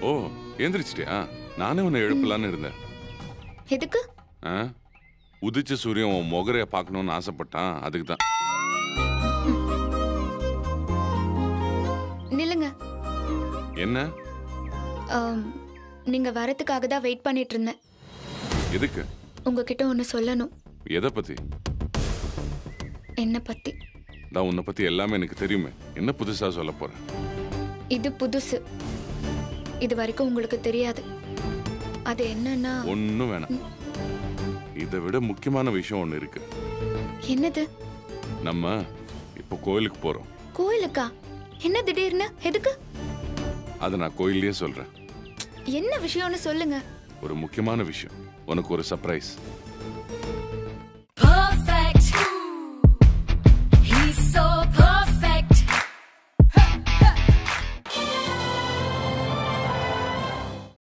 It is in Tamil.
ஓ எந்திரிச்சிட்டியா? நானே உன்னை எழுப்பலான்னு இருந்தேன். எதுக்கு? ஆ? உதிச்ச சூரியன் உன் முகரைய பார்க்கணும்னு ஆசைப்பட்டான் அதுக்கு தான். நில்லுங்க. என்ன? ஆம், நீங்க வரதுக்காக தான் வெயிட் பண்ணிட்டு இருந்தேன் எதுக்கு? உங்ககிட்ட ஒன்று சொல்லணும். எதை பத்தி? என்ன பத்தி. நான் உன்னை பத்தி எல்லாமே எனக்கு தெரியுமே. என்ன புதுசா சொல்ல போறேன்? இது புதுசு. இது வரைக்கும் உங்களுக்கு தெரியாது. அது என்னன்னா ஒன்னும் வேணாம். இதை விட முக்கியமான விஷயம் ஒண்ணு இருக்கு. என்னது? நம்ம இப்போ கோயிலுக்கு போறோம். கோயிலுக்கா? என்ன திடீர்னு? எதுக்கு? அதை நான் கோயில்லயே சொல்றேன். என்ன விஷயம்னு சொல்லுங்க. ஒரு முக்கியமான விஷயம். உனக்கு ஒரு சர்ப்ரைஸ்